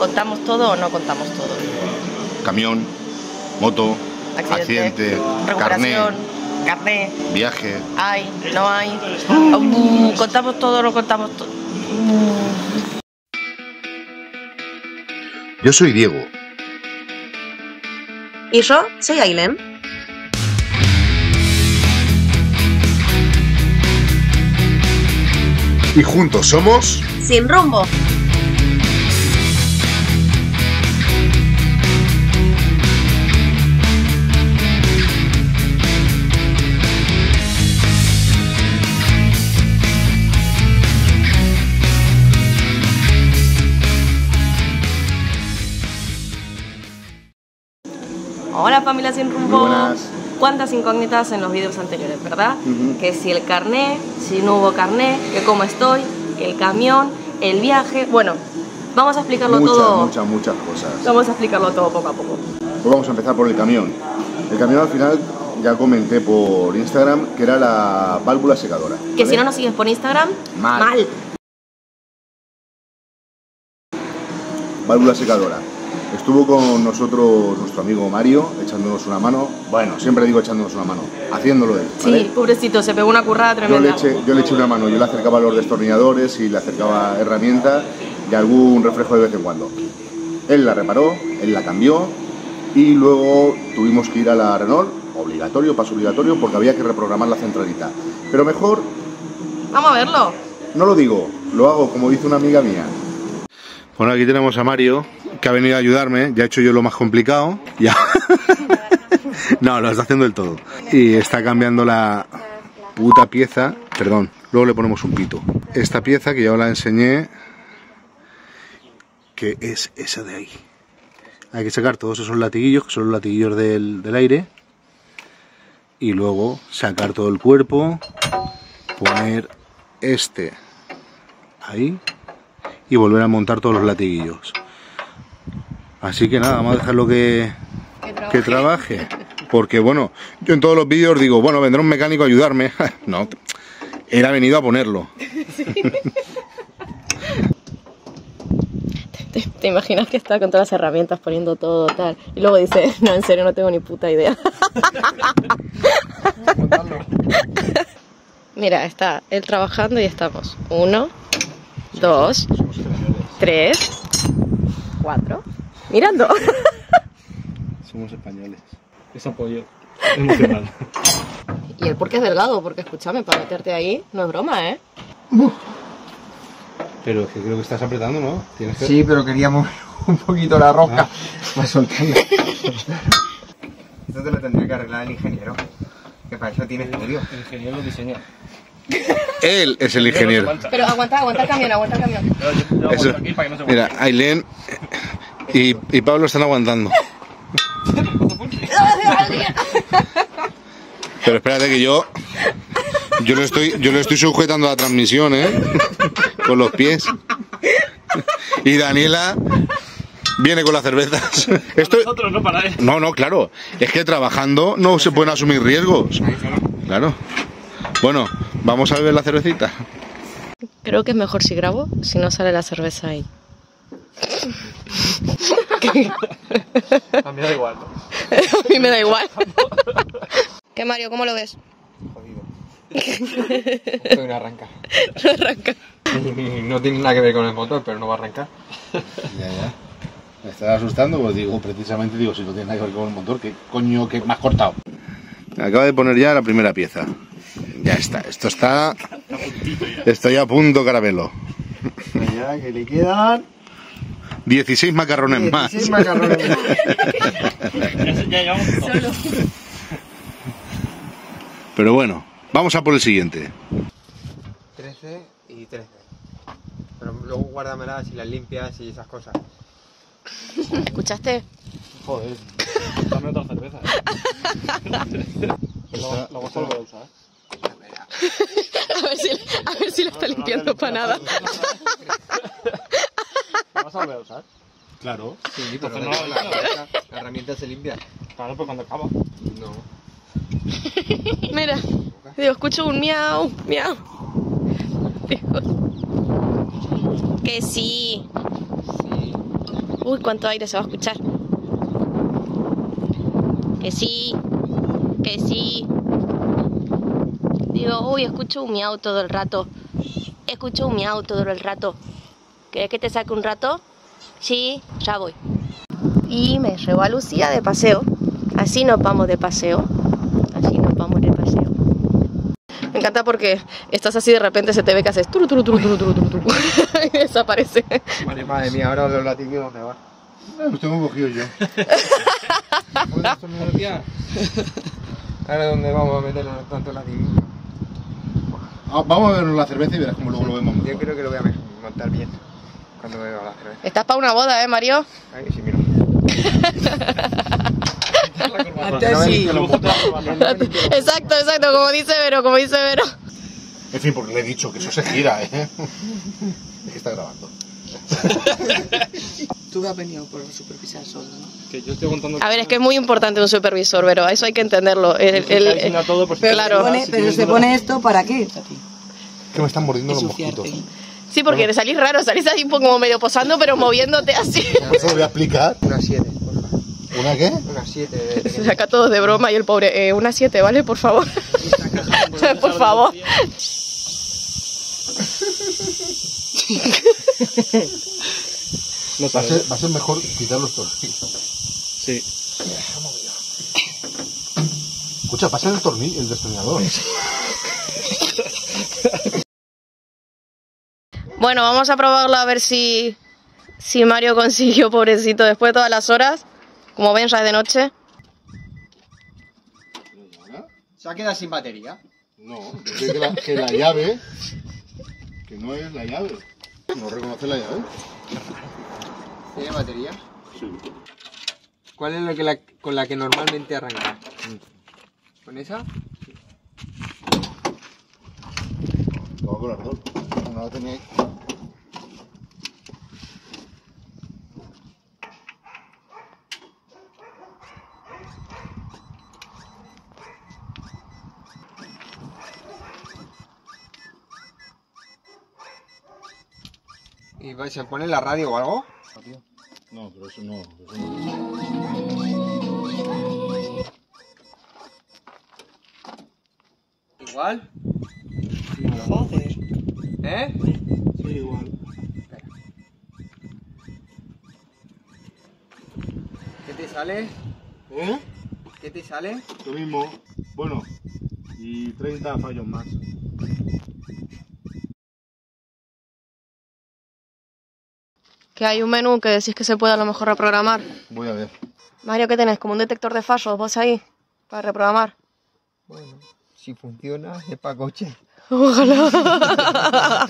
¿Contamos todo o no contamos todo? Camión, moto, accidente, carné, carné, viaje. hay, no hay. Uh, ¿Contamos todo o no contamos todo? Yo soy Diego. Y yo soy Ailem. Y juntos somos... Sin rumbo. Hola familia sin rumbo. ¿Cuántas incógnitas en los vídeos anteriores, verdad? Que si el carné, si no hubo carné, que cómo estoy, el camión, el viaje. Bueno, vamos a explicarlo Muchas, todo. muchas, muchas cosas. Vamos a explicarlo todo poco a poco. Pues vamos a empezar por el camión. El camión al final ya comenté por Instagram que era la válvula secadora. Que ¿vale? si no nos sigues por Instagram, Mal. mal. Válvula secadora. Estuvo con nosotros nuestro amigo Mario echándonos una mano. Bueno, siempre digo echándonos una mano. Haciéndolo él. ¿vale? Sí, pobrecito, se pegó una currada Yo le, tremenda. eché, yo le eché una mano, yo le acercaba los destornilladores y le acercaba herramientas y algún reflejo de vez en cuando. Él la reparó, él la cambió y luego tuvimos que ir a la Renault, obligatorio, paso obligatorio, porque había que reprogramar la centralita. Pero mejor, Vamos a verlo. no lo digo, lo hago como dice una amiga mía. Bueno, aquí tenemos a Mario, que ha venido a ayudarme, ya he hecho yo lo más complicado, ya. no, lo está haciendo del todo. Y está cambiando la puta pieza, perdón, luego le ponemos un pito. Esta pieza que ya os la enseñé, que es esa de ahí. Hay que sacar todos esos latiguillos, que son los latiguillos del, del aire, y luego sacar todo el cuerpo, poner este ahí y volver a montar todos los latiguillos. Así que nada, vamos a dejarlo que, que trabaje. Porque bueno, yo en todos los vídeos digo, bueno, vendrá un mecánico a ayudarme. no, él ha venido a ponerlo. ¿Te, te imaginas que está con todas las herramientas poniendo todo tal? Y luego dice, no, en serio, no tengo ni puta idea. Mira, está él trabajando y estamos. Uno, dos, tres, cuatro. Mirando. Somos españoles. Es apoyo emocional. Y el porque es delgado, porque escúchame, para meterte ahí no es broma, ¿eh? Pero es que creo que estás apretando, ¿no? Tienes que... Sí, pero queríamos un poquito la rosca para soltarla. Esto te lo tendría que arreglar el ingeniero. Que para eso tiene estudio. El ingeniero lo diseñó. Él es el ingeniero. Pero aguanta, aguanta el camión, aguanta el camión. Eso. Mira, Ailén y, y Pablo están aguantando. Pero espérate que yo yo lo estoy yo lo estoy sujetando a la transmisión, ¿eh? Con los pies. Y Daniela viene con las cervezas. Esto Nosotros no para él. no, no, claro. Es que trabajando no se pueden asumir riesgos. Claro. Bueno, vamos a beber la cervecita. Creo que es mejor si grabo, si no sale la cerveza ahí. A mí da igual. A mí me da igual. ¿Qué Mario, cómo lo ves? Jodido. Esto no arranca. No arranca. No tiene nada que ver con el motor, pero no va a arrancar. Ya, ya. Me estás asustando, pues digo, precisamente digo, si no tiene nada que ver con el motor, ¿qué coño que me has cortado? Acaba de poner ya la primera pieza. Ya está, esto está. Estoy a punto, caramelo. Ya, que le quedan 16 macarrones 16 más. macarrones. Ya, ya llevamos todo. Pero bueno, vamos a por el siguiente. 13 y 13. Pero luego guárdamelas y las limpias y esas cosas. ¿Escuchaste? Joder. Dame otra cerveza. Luego se lo voy a usar. A ver si, a ver si la está limpiando para nada. ¿La vas a volver a usar? Claro. Sí, pero no la, la- la- la herramienta se limpia. Claro, pues cuando acaba. No. Mira, digo, escucho un miau, miau. Digo, que sí. Sí. Uy, cuánto aire se va a escuchar. Que sí, que sí. Digo, uy, escucho un miau todo el rato. Escucho un miau todo el rato. ¿Querés que te saque un rato? Sí, ya voy. Y me llevo a Lucía de paseo. Así nos vamos de paseo. Así nos vamos de paseo. Me encanta porque estás así de repente se te ve que haces turu turu turu turu turu turu, turu. y desaparece. Madre, madre mía, ahora los latinos dónde van. Los tengo cogidos yo. Ahora dónde vamos a meter tanto latinos. Ah, vamos a vernos la cerveza y verás cómo luego lo vemos. Yo creo que lo voy a montar bien cuando beba la cerveza. Estás para una boda, ¿eh, Mario? Ay, sí, mira. Antes sí. Exacto, exacto, como dice Vero, como dice Vero. En fin, porque le he dicho que eso se gira, ¿eh? Es que está grabando. Tú has venido por supervisar solo, ¿no? Que yo estoy contando. A ver, es que es muy importante un supervisor, Vero, eso hay que entenderlo. El- el- El, el- todo, Pero, Claro. se pone, pero se pone esto para qué, Tati? Que me están mordiendo los mosquitos. Sí, porque salís raro, salís poco como medio posando, pero moviéndote así. Lo voy a explicar. Una 7, porfa. ¿Una qué? Una 7. Se saca todos de broma y el pobre, eh, una 7, ¿vale? Por favor. Por favor. No Va a, sabes. ser, va a ser mejor quitar los tornillos. Sí. Escucha, pasa el tornillo, el destornillador. Bueno, vamos a probarlo a ver si, si Mario consiguió, pobrecito, después de todas las horas. Como ven, ya es de noche. Se ha quedado sin batería. No, que la, que la llave, que no es la llave. ¿No reconoce la llave? ¿Tiene batería? Sí. ¿Cuál es la que la, con la que normalmente arranca? ¿Con esa? Lo la tenía ahí. ¿Y va- se pone la radio o algo? No, pero eso no. Eso no. ¿Igual? ¿Eh? Sí, igual. ¿Qué te sale? ¿Eh? ¿Qué te sale? Lo mismo. Bueno, y 30 fallos más. Que hay un menú que decís que se puede a lo mejor reprogramar. Voy a ver. Mario, ¿qué tenés? Como un detector de fallos, vos ahí, para reprogramar. Bueno, si funciona, es para coche. Ojalá.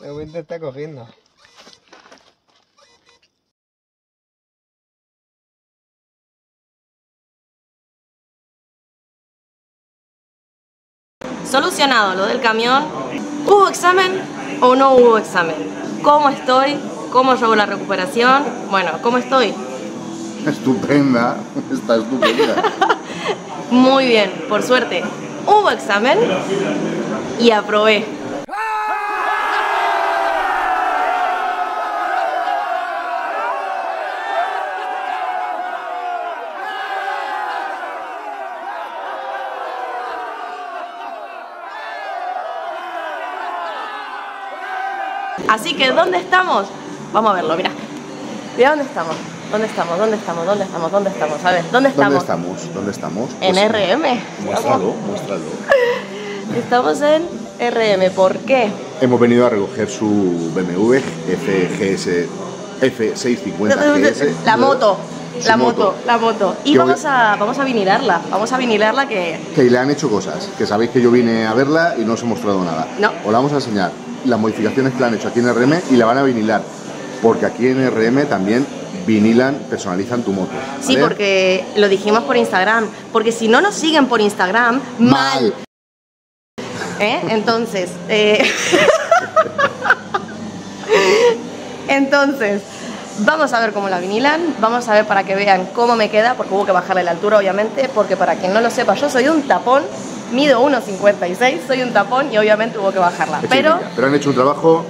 De momento está cogiendo. Solucionado lo del camión. ¿Hubo examen o no hubo examen? ¿Cómo estoy? ¿Cómo llevo la recuperación? Bueno, ¿cómo estoy? Estupenda. Está estupenda. Muy bien, por suerte. Hubo examen y aprobé. Así que, ¿dónde estamos? Vamos a verlo, mira. Mira dónde estamos. ¿Dónde estamos? ¿Dónde estamos? ¿Dónde estamos? ¿Dónde estamos? A ver, ¿dónde estamos? ¿Dónde estamos? ¿Dónde estamos? En Pues, RM. Muéstralo, muéstralo. Estamos en RM. ¿Por qué? Hemos venido a recoger su BMW FGS F650 GS. La moto. La moto, la moto. Y vamos a, vamos a vinilarla. Vamos a vinilarla que. Que le han hecho cosas, que sabéis que yo vine a verla y no os he mostrado nada. No. Os la vamos a enseñar las modificaciones que le han hecho aquí en RM y la van a vinilar. Porque aquí en RM también vinilan, personalizan tu moto. Sí, porque lo dijimos por Instagram. Porque si no nos siguen por Instagram, mal. Mal. ¿Eh? Entonces, eh, entonces, vamos a ver cómo la vinilan, vamos a ver para que vean cómo me queda, porque hubo que bajarle la altura, obviamente, porque para quien no lo sepa, yo soy un tapón, mido 1,56, soy un tapón y obviamente hubo que bajarla. Es Pero pero han hecho un trabajo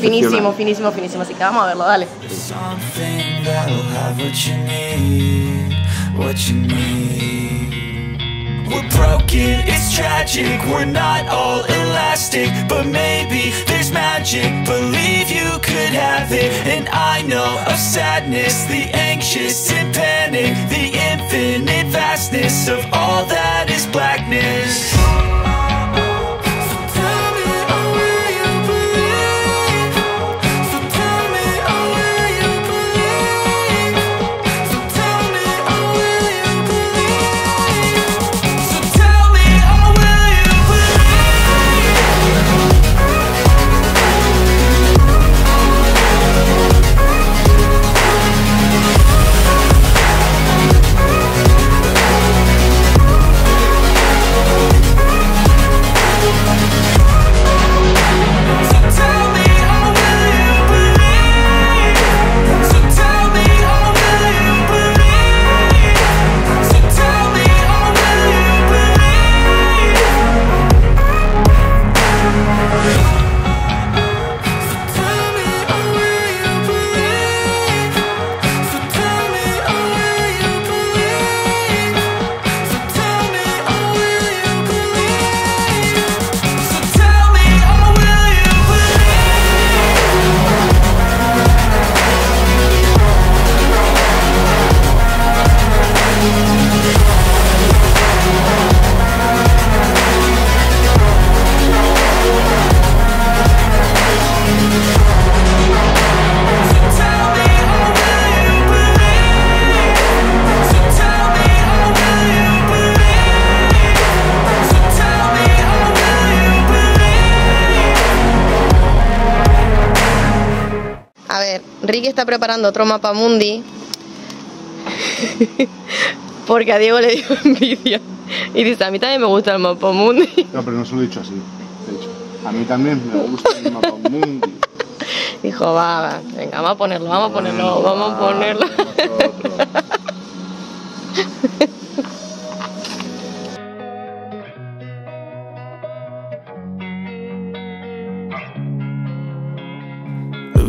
Finísimo, finísimo, finísimo. Así que vamos a verlo, dale. Something that'll have what you need, what you need. We're broken, it's tragic, we're not all elastic, but maybe there's magic. Believe you could have it, and I know of sadness, the anxious and panic, the infinite vastness of all that Ricky está preparando otro mapa mundi. Porque a Diego le dio envidia. Y dice, a mí también me gusta el mapa mundi. No, pero no se lo he dicho así. He dicho, a mí también me gusta el mapa mundi. Dijo, va, va, venga, vamos a ponerlo, vamos a ponerlo, vamos a ponerlo.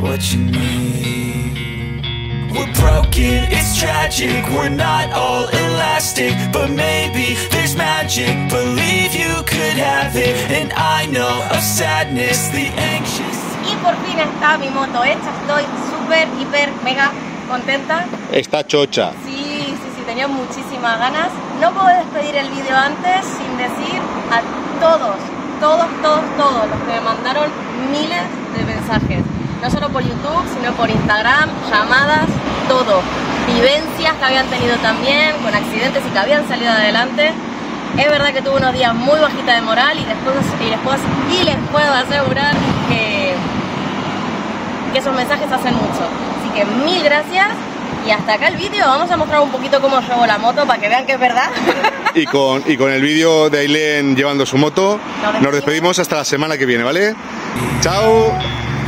What you need We're broken, it's tragic We're not all elastic But maybe there's magic Believe you could have it And I know of sadness The anxious Y por fin está mi moto hecha, estoy súper, hiper, mega contenta. Está chocha. Sí, sí, sí, tenía muchísimas ganas. No puedo despedir el vídeo antes sin decir a todos, todos, todos, todos los que me mandaron miles de mensajes. No solo por YouTube, sino por Instagram, llamadas, todo. Vivencias que habían tenido también, con accidentes y que habían salido adelante. Es verdad que tuve unos días muy bajita de moral y después y después y les puedo asegurar que, que esos mensajes hacen mucho. Así que mil gracias y hasta acá el vídeo. Vamos a mostrar un poquito cómo llevo la moto para que vean que es verdad. Y con, y con el vídeo de Ailén llevando su moto, Nos despedimos. nos despedimos hasta la semana que viene, ¿vale? Chao.